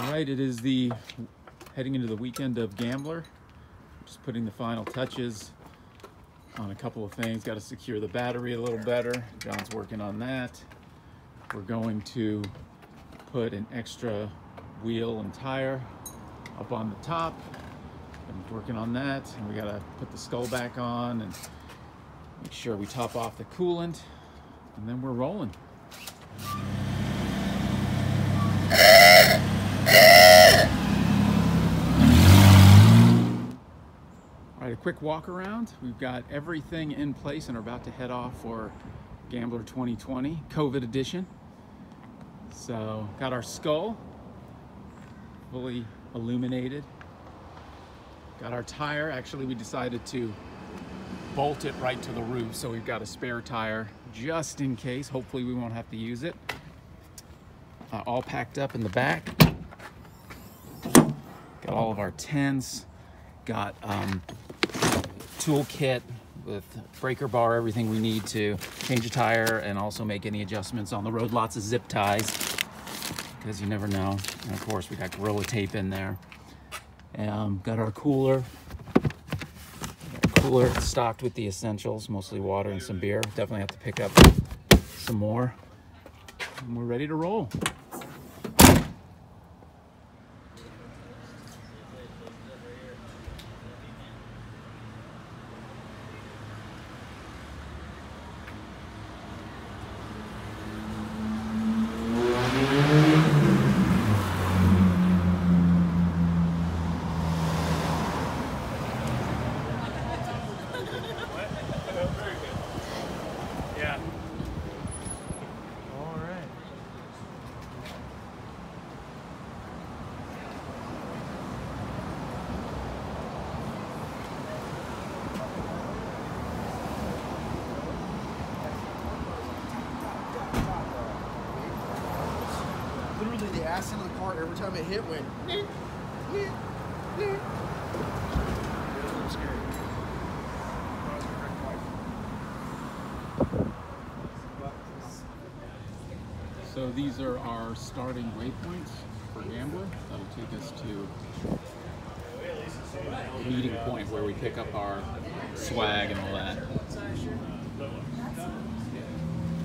All right, it is the heading into the weekend of Gambler. Just putting the final touches on a couple of things. Got to secure the battery a little better. John's working on that. We're going to put an extra wheel and tire up on the top. I'm working on that. And we got to put the skull back on and make sure we top off the coolant. And then we're rolling. All right, a quick walk around. We've got everything in place and are about to head off for Gambler 2020 COVID edition. So, got our skull fully illuminated. Got our tire. Actually, we decided to bolt it right to the roof, so we've got a spare tire just in case. Hopefully, we won't have to use it. Uh, all packed up in the back. Got all of our tents. Got um, toolkit with breaker bar, everything we need to change a tire and also make any adjustments on the road. Lots of zip ties because you never know. And of course, we got Gorilla Tape in there. Um, got our cooler. Got cooler stocked with the essentials, mostly water and some beer. Definitely have to pick up some more. And we're ready to roll. The car every time it hit. So these are our starting waypoints for Gambler. That'll take us to a meeting point where we pick up our swag and all that.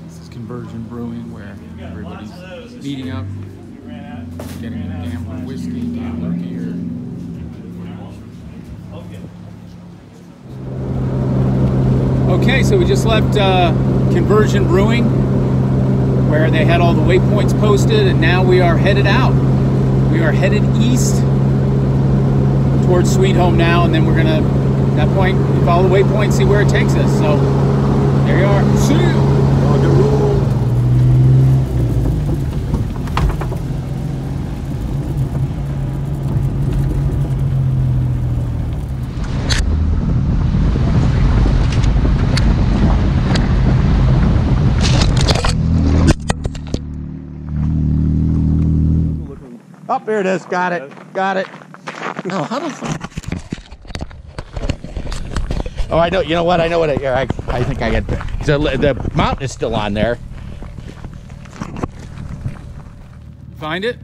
This is Conversion Brewing where everybody's meeting up, getting Gambler whiskey, Gambler beer. Okay, so we just left uh, Conversion Brewing where they had all the waypoints posted, and now we are headed out. We are headed east towards Sweet Home now, and then we're gonna, at that point, follow the waypoint, see where it takes us. So there you are. See you. Oh, there it is. Got it. Got it. Oh, how does Oh, I know. You know what? I know what. I, I, I think I get. The, the mountain is still on there. Find it?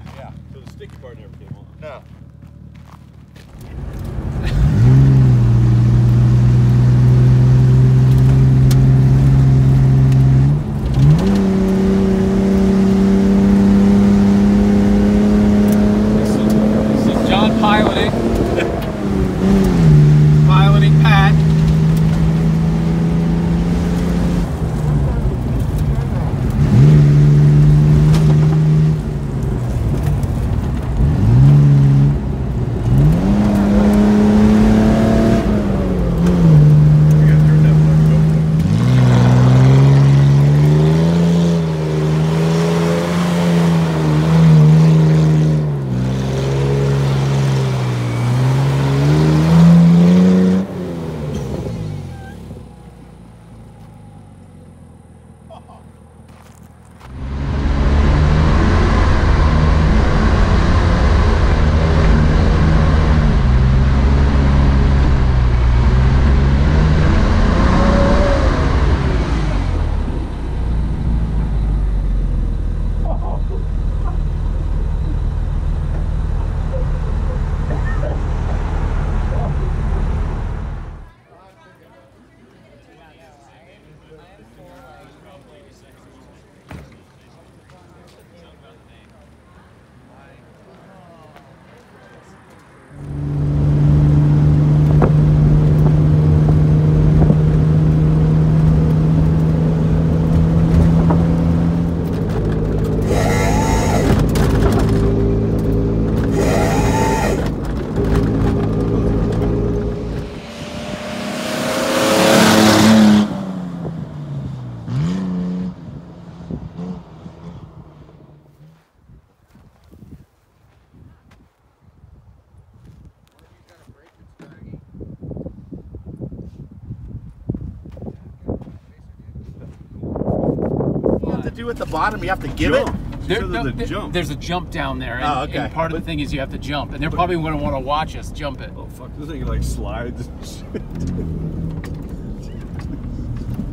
Do at the bottom? You have to give Jump. it. There- no, there's a jump. There's a jump down there, and, Oh, okay. and part of the thing is you have to jump, and they're probably going to want to watch us jump it. Oh fuck! This thing like slides. and shit.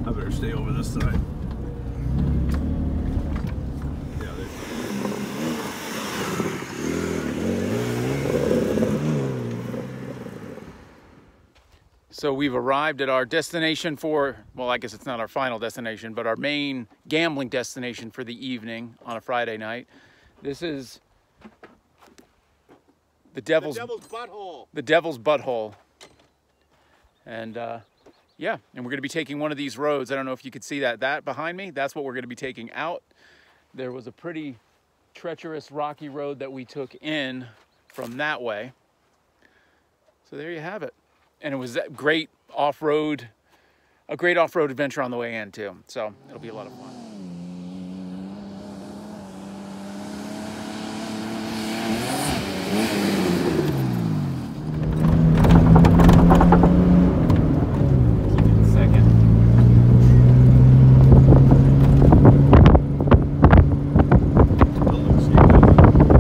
I better stay over this side. So we've arrived at our destination for, well, I guess it's not our final destination, but our main gambling destination for the evening on a Friday night. This is the Devil's devil's butthole. the Devil's Butthole. And uh, yeah, and we're going to be taking one of these roads. I don't know if you could see that. That behind me, that's what we're going to be taking out. There was a pretty treacherous, rocky road that we took in from that way. So there you have it. And it was a great off road, a great off road adventure on the way in, too. So it'll be a lot of fun. Second.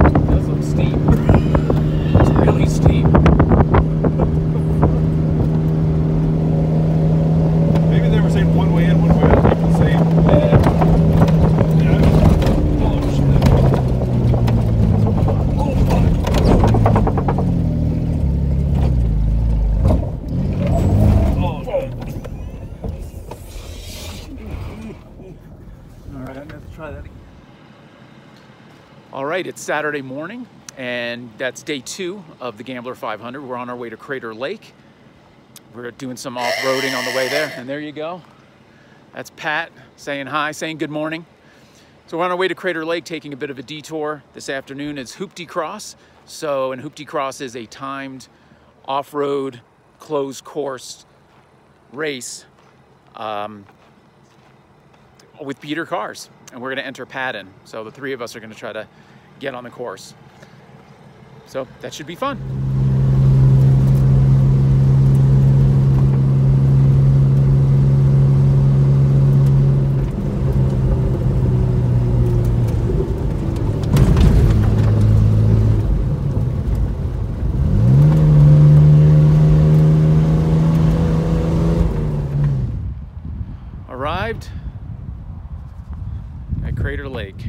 It does look steep. It's really steep. Maybe they were saying one way in, one way out. They can say. Yeah. Oh shit. Oh fuck. All right, I'm gonna have to try that again. All right, it's Saturday morning, and that's day two of the Gambler 500. We're on our way to Crater Lake. We're doing some off-roading on the way there, and there you go. That's Pat saying hi, saying good morning. So we're on our way to Crater Lake, taking a bit of a detour. This afternoon is Hoopty Cross. So, and Hoopty Cross is a timed off-road closed course race um, with beater cars, and we're going to enter Pat in. So the three of us are going to try to get on the course. So that should be fun. Arrived at Crater Lake.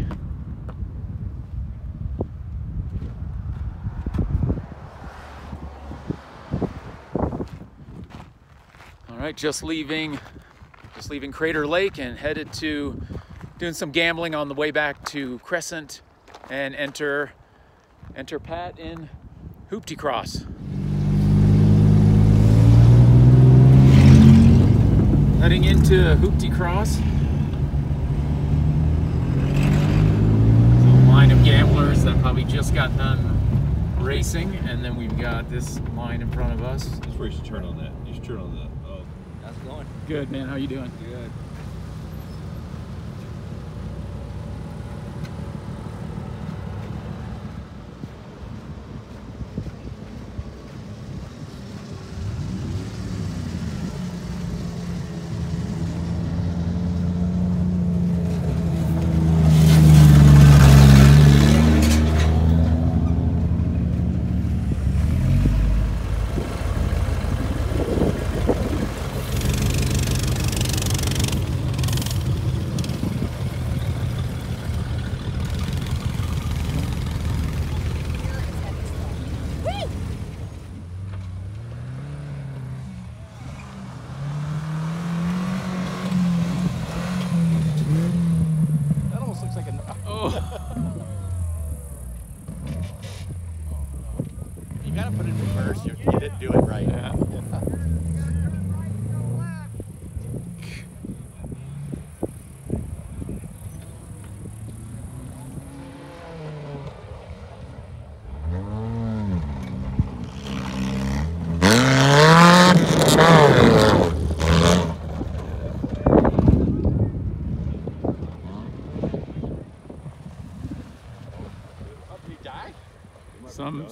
All right, just leaving, just leaving Crater Lake and headed to doing some gambling on the way back to Crescent and enter enter Pat in Hoopty Cross. Heading into Hoopty Cross. Line of gamblers that probably just got done racing, and then we've got this line in front of us. That's where you should turn on that. You should turn on that. Oh, How's it going? Good man, how you doing? good.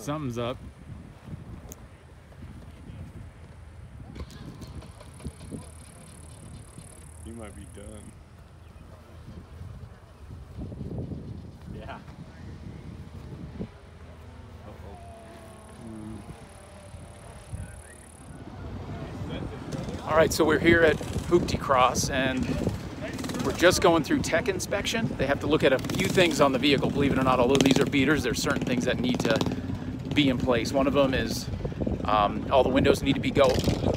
Something's up. You might be done. Yeah. All right, so we're here at Hoopty Cross and we're just going through tech inspection. They have to look at a few things on the vehicle, believe it or not, although these are beaters, there's certain things that need to be in place. One of them is um, all the windows need to be go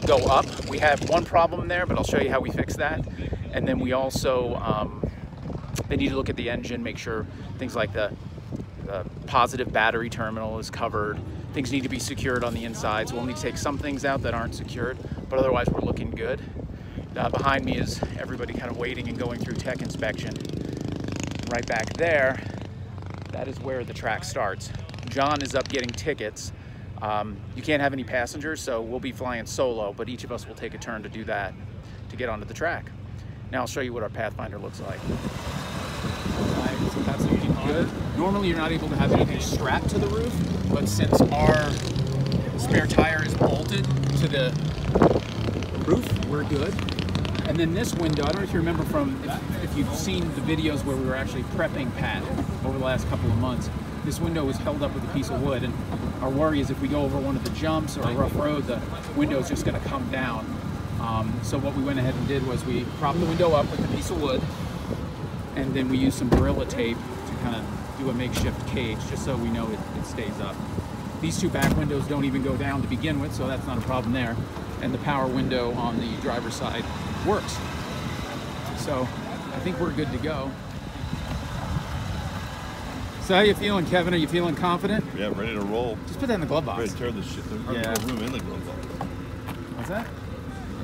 go up. We have one problem there, but I'll show you how we fix that. And then we also um, they need to look at the engine, make sure things like the, the positive battery terminal is covered. Things need to be secured on the inside, so we'll need to take some things out that aren't secured, but otherwise we're looking good. Uh, behind me is everybody kind of waiting and going through tech inspection. Right back there, that is where the track starts. John is up getting tickets. Um, you can't have any passengers, so we'll be flying solo, but each of us will take a turn to do that to get onto the track. Now I'll show you what our Pathfinder looks like. That's looking good. Normally you're not able to have anything strapped to the roof, but since our spare tire is bolted to the roof, we're good. And then this window, I don't know if you remember from, if, if you've seen the videos where we were actually prepping Pat over the last couple of months, this window was held up with a piece of wood. And our worry is if we go over one of the jumps or a rough road, the window is just gonna come down. Um, so what we went ahead and did was we propped the window up with a piece of wood, and then we used some Gorilla Tape to kind of do a makeshift cage, just so we know it, it stays up. These two back windows don't even go down to begin with, so that's not a problem there. And the power window on the driver's side works. So I think we're good to go. So how you feeling, Kevin? Are you feeling confident? Yeah, ready to roll. Just put that in the glove Ready box. to tear this shit. There's Yeah. no room in the glove box. What's that?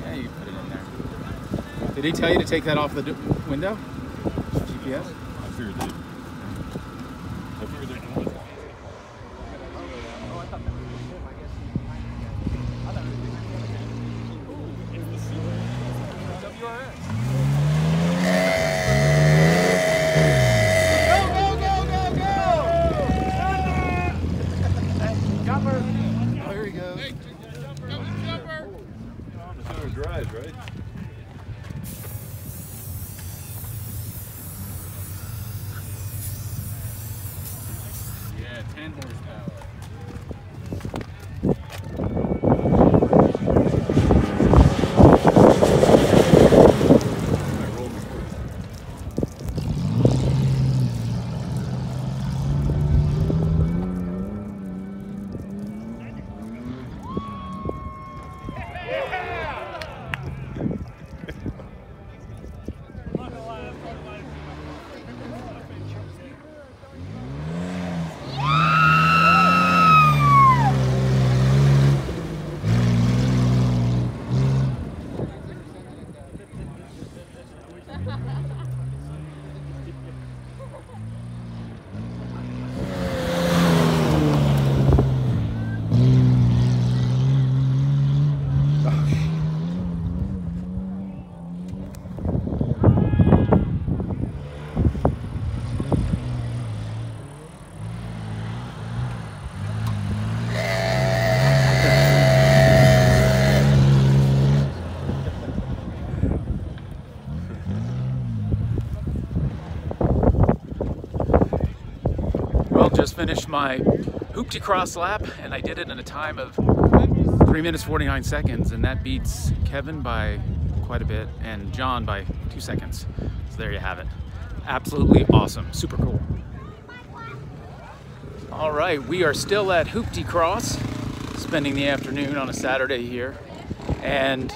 Yeah, you put it in there. Did he tell you to take that off the d- window? GPS? I figured they. I figured they're doing it. There he goes. That's how it drives, right? Finished my hoopty cross lap, and I did it in a time of 3 minutes 49 seconds, and that beats Kevin by quite a bit, and John by 2 seconds. So there you have it. Absolutely awesome. Super cool. All right, we are still at Hoopty Cross, spending the afternoon on a Saturday here, and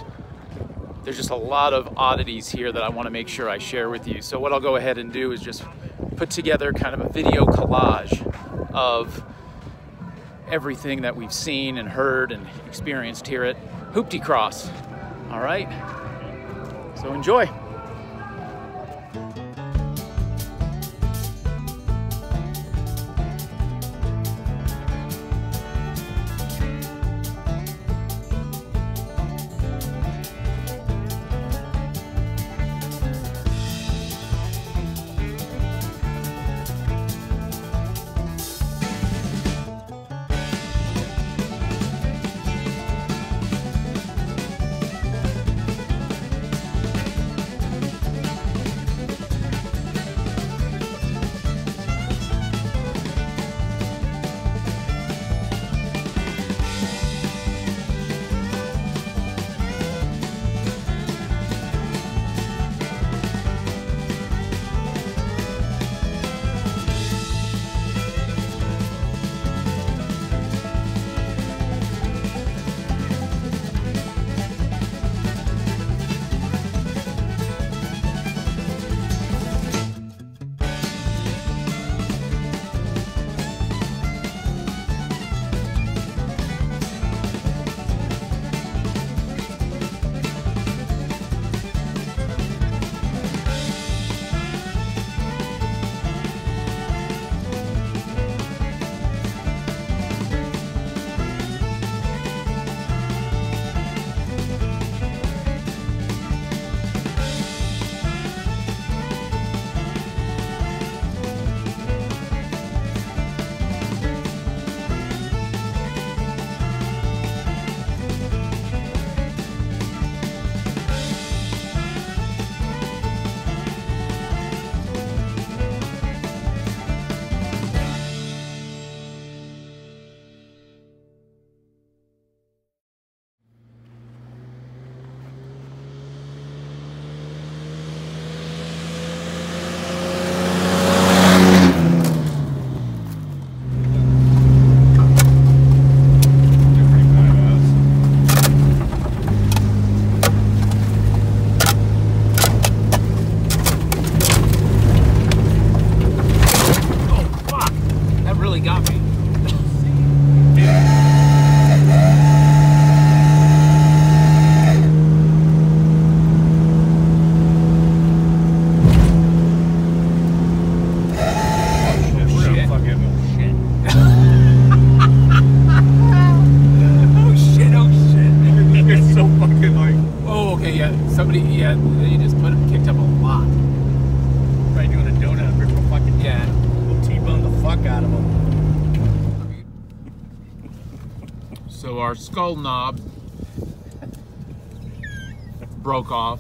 there's just a lot of oddities here that I want to make sure I share with you. So what I'll go ahead and do is just put together kind of a video collage of everything that we've seen and heard and experienced here at Hoopty Cross. All right, so enjoy. Somebody, yeah, they just put him kicked up a lot. Probably doing a donut. Rip a fucking Yeah. We'll T-bone the fuck out of them. So our skull knob broke off.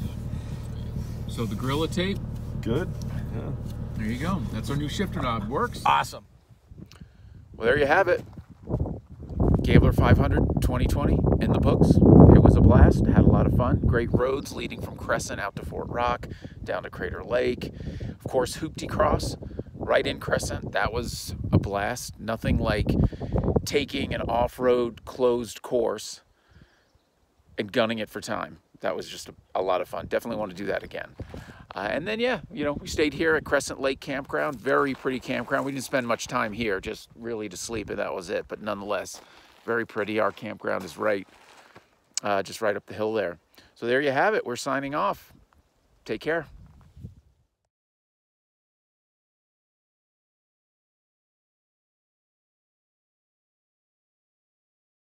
So the Gorilla tape, Good. Yeah. there you go. That's our new shifter knob. Works. Awesome. Well, there you have it. Gambler 500 2020 in the books. It was a blast. Had a lot of fun. Great roads leading from Crescent out to Fort Rock, down to Crater Lake. Of course, Hoopty Cross right in Crescent. That was a blast. Nothing like taking an off-road closed course and gunning it for time. That was just a, a lot of fun. Definitely want to do that again. Uh, and then, yeah, you know, we stayed here at Crescent Lake Campground. Very pretty campground. We didn't spend much time here, just really to sleep, and that was it. But nonetheless, very pretty. Our campground is right, uh, just right up the hill there. So there you have it. We're signing off. Take care.